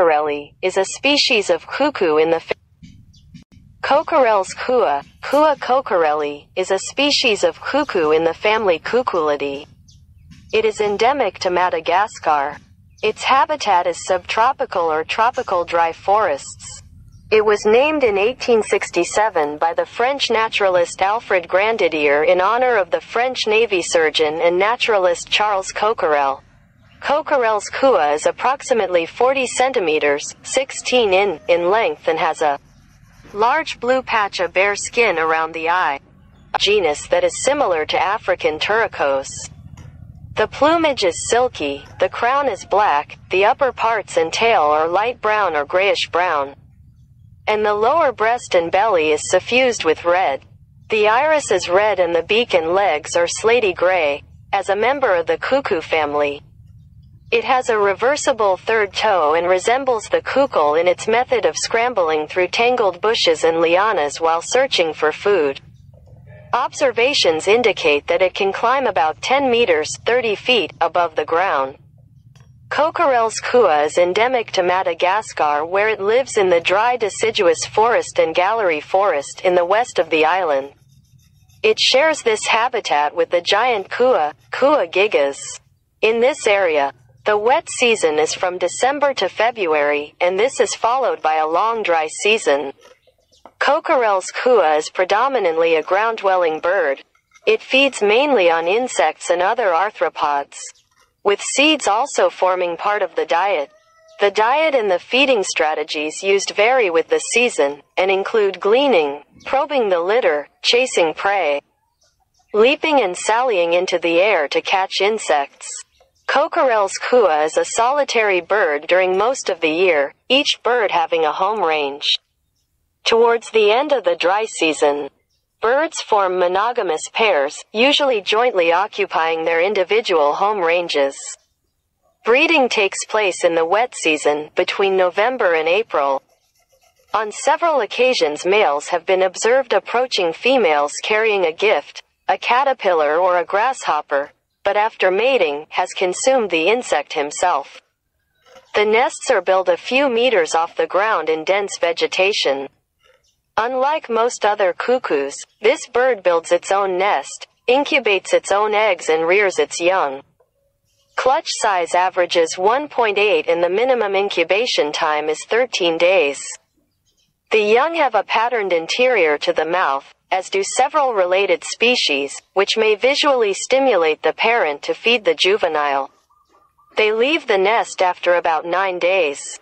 Cocorelli, is a species of cuckoo in the Cocorell's cua, Cua cocorelli, is a species of cuckoo in the family Cuculidae. It is endemic to Madagascar. Its habitat is subtropical or tropical dry forests. It was named in 1867 by the French naturalist Alfred Grandidier in honor of the French Navy surgeon and naturalist Charles Coquerel. Coquerel's cua is approximately 40 centimeters, 16 in, in length and has a large blue patch of bare skin around the eye. A genus that is similar to African turquoise. The plumage is silky, the crown is black, the upper parts and tail are light brown or grayish brown. And the lower breast and belly is suffused with red. The iris is red and the beak and legs are slaty gray. As a member of the cuckoo family, it has a reversible third toe and resembles the cuckoo in its method of scrambling through tangled bushes and lianas while searching for food. Observations indicate that it can climb about 10 meters 30 feet above the ground. Cocorell's cua is endemic to Madagascar where it lives in the dry deciduous forest and gallery forest in the west of the island. It shares this habitat with the giant cua, Cua gigas. In this area, the wet season is from December to February, and this is followed by a long dry season. Cocorell's cua is predominantly a ground-dwelling bird. It feeds mainly on insects and other arthropods, with seeds also forming part of the diet. The diet and the feeding strategies used vary with the season, and include gleaning, probing the litter, chasing prey, leaping and sallying into the air to catch insects. Cocorell's cua is a solitary bird during most of the year, each bird having a home range. Towards the end of the dry season, birds form monogamous pairs, usually jointly occupying their individual home ranges. Breeding takes place in the wet season, between November and April. On several occasions males have been observed approaching females carrying a gift, a caterpillar or a grasshopper, but after mating, has consumed the insect himself. The nests are built a few meters off the ground in dense vegetation. Unlike most other cuckoos, this bird builds its own nest, incubates its own eggs and rears its young. Clutch size averages 1.8 and the minimum incubation time is 13 days. The young have a patterned interior to the mouth, as do several related species, which may visually stimulate the parent to feed the juvenile. They leave the nest after about nine days.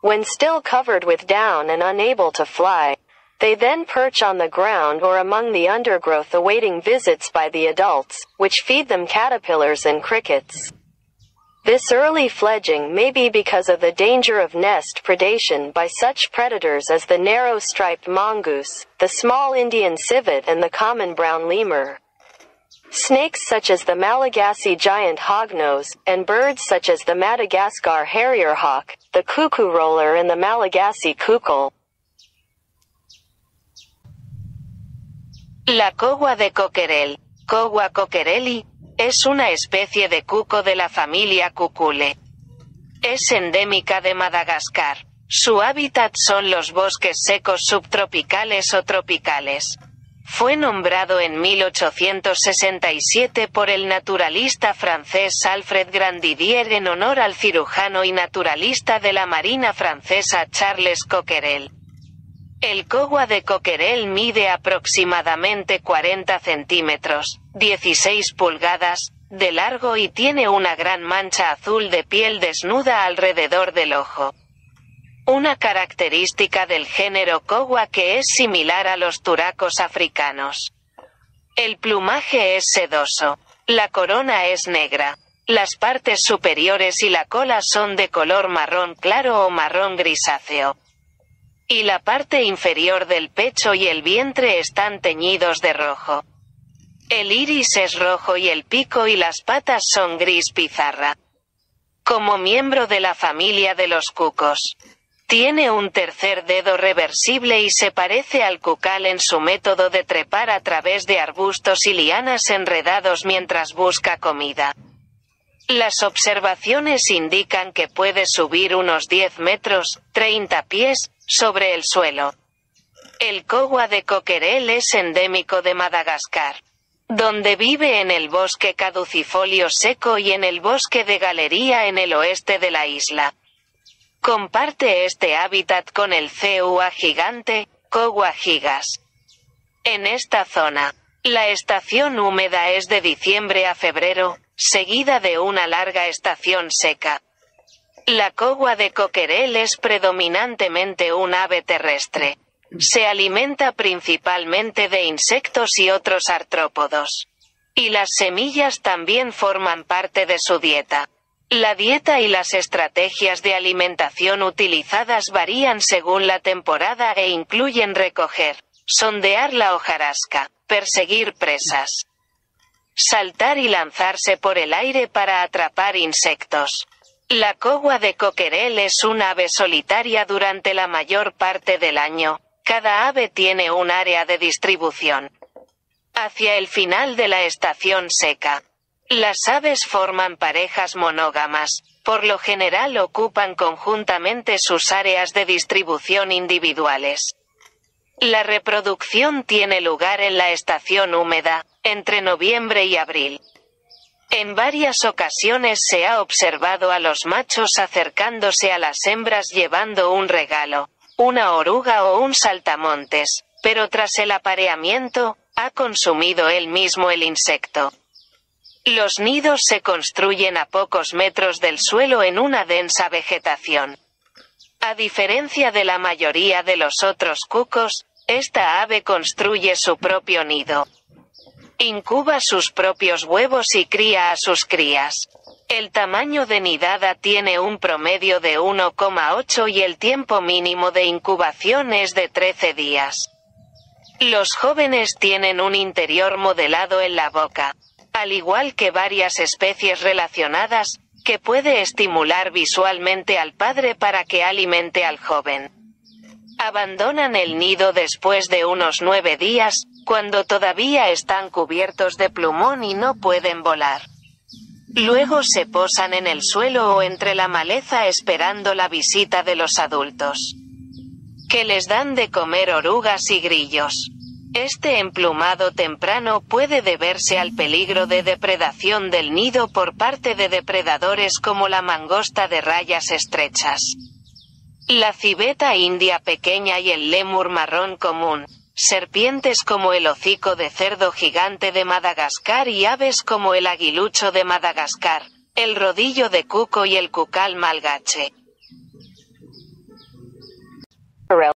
When still covered with down and unable to fly, they then perch on the ground or among the undergrowth awaiting visits by the adults, which feed them caterpillars and crickets. This early fledging may be because of the danger of nest predation by such predators as the narrow-striped mongoose, the small Indian civet and the common brown lemur. Snakes such as the Malagasy giant hognose, and birds such as the Madagascar harrier hawk, the cuckoo roller and the Malagasy cuckoo. La cogua de coquerel, Cogua coquerelli, es una especie de cuco de la familia Cucule. Es endémica de Madagascar. Su hábitat son los bosques secos subtropicales o tropicales. Fue nombrado en 1867 por el naturalista francés Alfred Grandidier en honor al cirujano y naturalista de la Marina francesa Charles Coquerel. El cogua de Coquerel mide aproximadamente 40 centímetros, 16 pulgadas, de largo y tiene una gran mancha azul de piel desnuda alrededor del ojo. Una característica del género cogua que es similar a los turacos africanos. El plumaje es sedoso. La corona es negra. Las partes superiores y la cola son de color marrón claro o marrón grisáceo. Y la parte inferior del pecho y el vientre están teñidos de rojo. El iris es rojo y el pico y las patas son gris pizarra. Como miembro de la familia de los cucos. Tiene un tercer dedo reversible y se parece al cucal en su método de trepar a través de arbustos y lianas enredados mientras busca comida. Las observaciones indican que puede subir unos 10 metros, 30 pies, sobre el suelo. El cogua de coquerel es endémico de Madagascar, donde vive en el bosque caducifolio seco y en el bosque de galería en el oeste de la isla. Comparte este hábitat con el CUA gigante, Cogua gigas. En esta zona, la estación húmeda es de diciembre a febrero, seguida de una larga estación seca. La cogua de coquerel es predominantemente un ave terrestre. Se alimenta principalmente de insectos y otros artrópodos. Y las semillas también forman parte de su dieta. La dieta y las estrategias de alimentación utilizadas varían según la temporada e incluyen recoger, sondear la hojarasca, perseguir presas, saltar y lanzarse por el aire para atrapar insectos. La cogua de coquerel es un ave solitaria durante la mayor parte del año. Cada ave tiene un área de distribución. Hacia el final de la estación seca. Las aves forman parejas monógamas, por lo general ocupan conjuntamente sus áreas de distribución individuales. La reproducción tiene lugar en la estación húmeda, entre noviembre y abril. En varias ocasiones se ha observado a los machos acercándose a las hembras llevando un regalo, una oruga o un saltamontes, pero tras el apareamiento, ha consumido él mismo el insecto. Los nidos se construyen a pocos metros del suelo en una densa vegetación. A diferencia de la mayoría de los otros cucos, esta ave construye su propio nido. Incuba sus propios huevos y cría a sus crías. El tamaño de nidada tiene un promedio de 1,8 y el tiempo mínimo de incubación es de 13 días. Los jóvenes tienen un interior modelado en la boca, al igual que varias especies relacionadas, que puede estimular visualmente al padre para que alimente al joven. Abandonan el nido después de unos nueve días, cuando todavía están cubiertos de plumón y no pueden volar. Luego se posan en el suelo o entre la maleza esperando la visita de los adultos. Que les dan de comer orugas y grillos. Este emplumado temprano puede deberse al peligro de depredación del nido por parte de depredadores como la mangosta de rayas estrechas. La civeta india pequeña y el lémur marrón común, serpientes como el hocico de cerdo gigante de Madagascar y aves como el aguilucho de Madagascar, el rodillo de cuco y el cucal malgache.